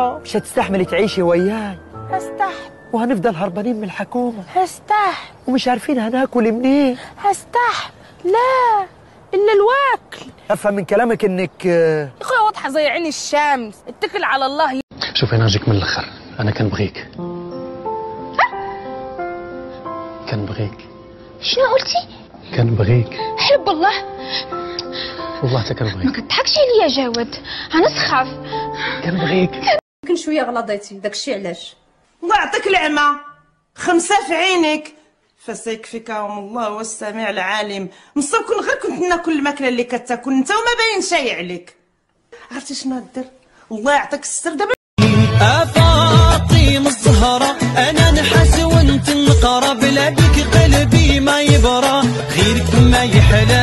مش هتستحملي تعيشي وياي. هستحمل. وهنفضل هربانين من الحكومة. هستحمل. ومش عارفين هناكل منين. هستحمل. لا. إلا الواكل أفهم من كلامك إنك آه، يا إخويا واضحة زي عين الشمس. اتكل على الله. شوف أنا أجيك من الآخر أنا كنبغيك كنبغيك شنو قلتي؟ كنبغيك حب الله. والله حتى ما كتضحكش عليا جاود. أنا سخاف. كنبغيك يمكن شوية غلطيتي داكشي علاش؟ الله يعطيك العمى. خمسة في عينك فسيكفيكهم الله والسميع العليم. نصب كون غير كنت ناكل الماكله اللي كتاكل. انت وما باين شي عليك. عرفتي شنو دير الله يعطيك السر. دابا فاطمه الزهرة أنا نحس وأنت نقرا بلا بك قلبي ما يبرى. غيرك ما يحلى.